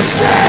say